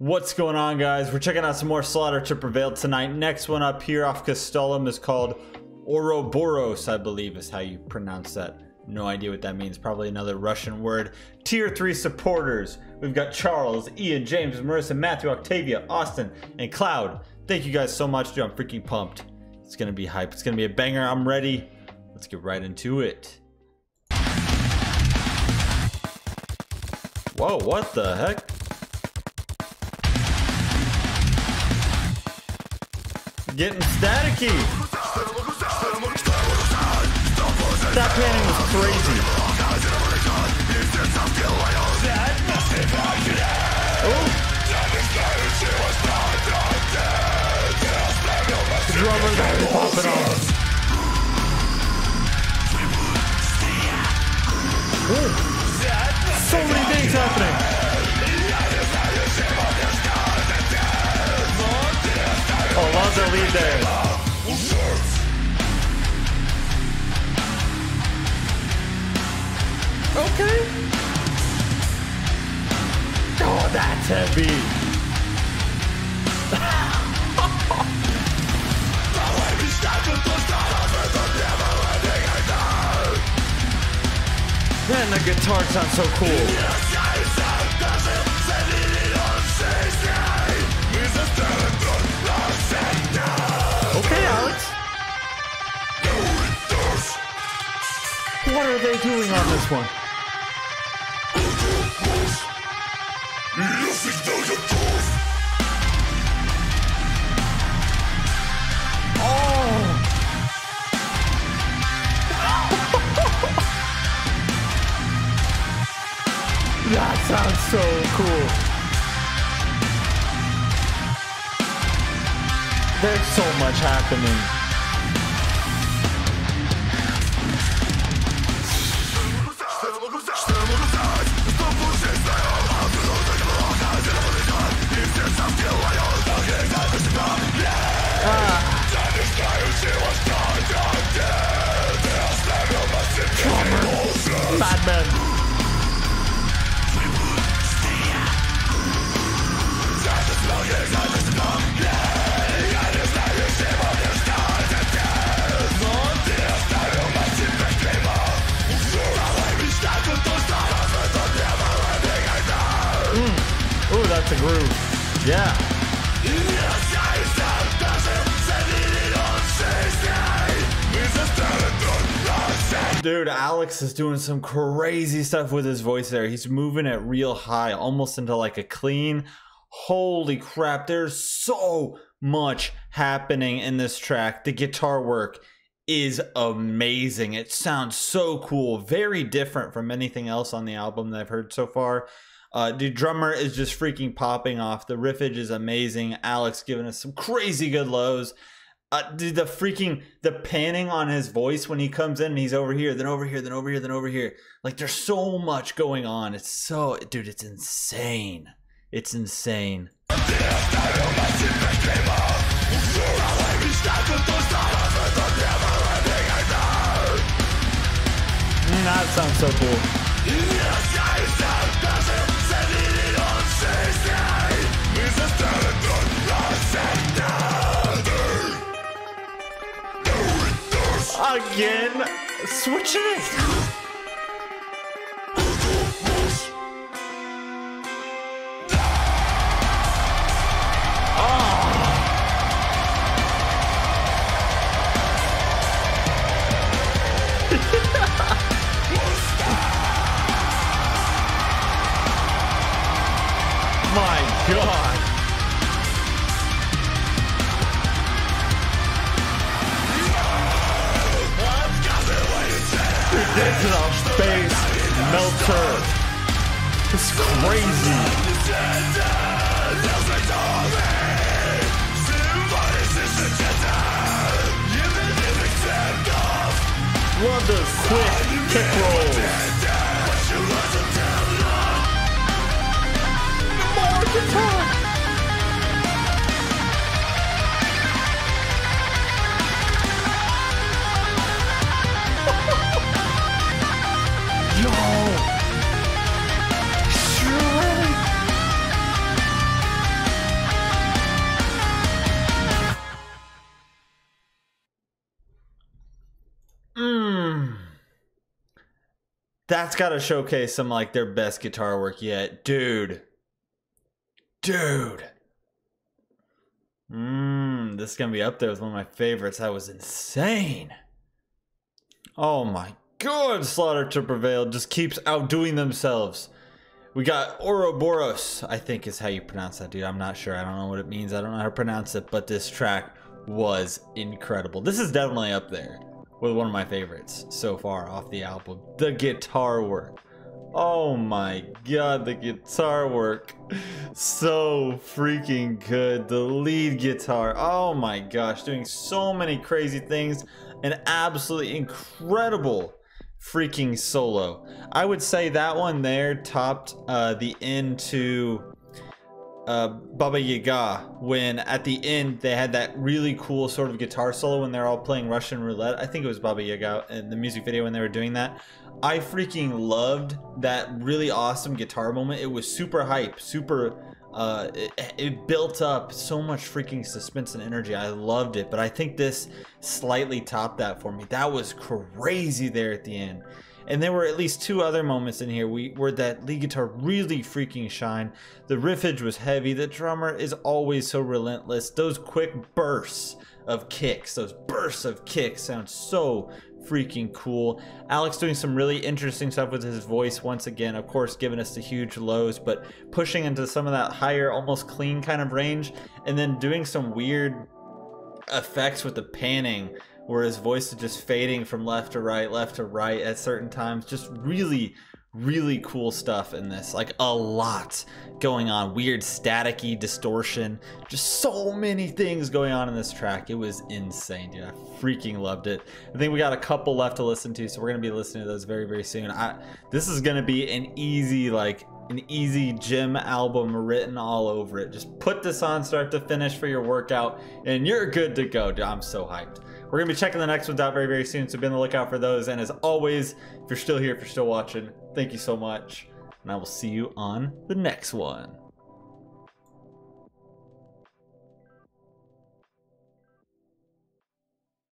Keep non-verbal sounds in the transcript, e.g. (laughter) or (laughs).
What's going on, guys? We're checking out some more Slaughter to Prevail tonight. Next one up here off Kostolom is called Ouroboros, I believe is how you pronounce that. No idea what that means. Probably another Russian word. Tier 3 supporters. We've got Charles, Ian, James, Marissa, Matthew, Octavia, Austin, and Cloud. Thank you guys so much, dude. I'm freaking pumped. It's gonna be hype. It's gonna be a banger. I'm ready. Let's get right into it. Whoa, what the heck? Getting staticky. That panning was crazy. Oh. Drummer's popping off. Ooh. So many things happening. Oh, Lonzo lead there. Okay. Oh, that's heavy. Man, the guitar sounds so cool. What are they doing on this one? Oh! (laughs) that sounds so cool. There's so much happening. Dude, Alex is doing some crazy stuff with his voice there. He's moving it real high, almost into like a clean. Holy crap, there's so much happening in this track. The guitar work is amazing. It sounds so cool, very different from anything else on the album that I've heard so far. Uh, the drummer is just freaking popping off. The riffage is amazing. Alex giving us some crazy good lows. Uh, dude, the freaking the panning on his voice when he comes in and he's over here, then over here, then over here, then over here. Like there's so much going on. It's so, dude, it's insane. It's insane. Mm, that sounds so cool. Switching it. Crazy. Love the quick kick that's got to showcase some like their best guitar work yet, dude. Dude. Mmm, this is gonna be up there with one of my favorites. That was insane. Oh my god, Slaughter to Prevail just keeps outdoing themselves. We got Ouroboros, I think is how you pronounce that, dude. I'm not sure. I don't know what it means. I don't know how to pronounce it, but this track was incredible. This is definitely up there with one of my favorites so far off the album. The guitar work. Oh my god, the guitar work. (laughs) So freaking good. The lead guitar. Oh my gosh, doing so many crazy things. An absolutely incredible freaking solo. I would say that one there topped uh, the end to uh, Baba Yaga when at the end they had that really cool sort of guitar solo when they're all playing Russian roulette. I think it was Baba Yaga in the music video when they were doing that. I freaking loved that really awesome guitar moment. It was super hype, super uh, it, it, built up so much freaking suspense and energy. I loved it, but I think this slightly topped that for me. That was crazy there at the end. And there were at least two other moments in here we, where that lead guitar really freaking shine. The riffage was heavy. The drummer is always so relentless. Those quick bursts of kicks, those bursts of kicks sound so freaking cool. Alex doing some really interesting stuff with his voice once again, of course, giving us the huge lows, but pushing into some of that higher, almost clean kind of range, and then doing some weird effects with the panning where his voice is just fading from left to right, left to right at certain times. Just really, really cool stuff in this. Like a lot going on. Weird staticky distortion. Just so many things going on in this track. It was insane, dude. I freaking loved it. I think we got a couple left to listen to, so we're gonna be listening to those very, very soon. I this is gonna be an easy, like an easy gym album written all over it. Just put this on start to finish for your workout, and you're good to go. Dude, I'm so hyped. We're going to be checking the next ones out very, very soon, so be on the lookout for those. And as always, if you're still here, if you're still watching, thank you so much. And I will see you on the next one.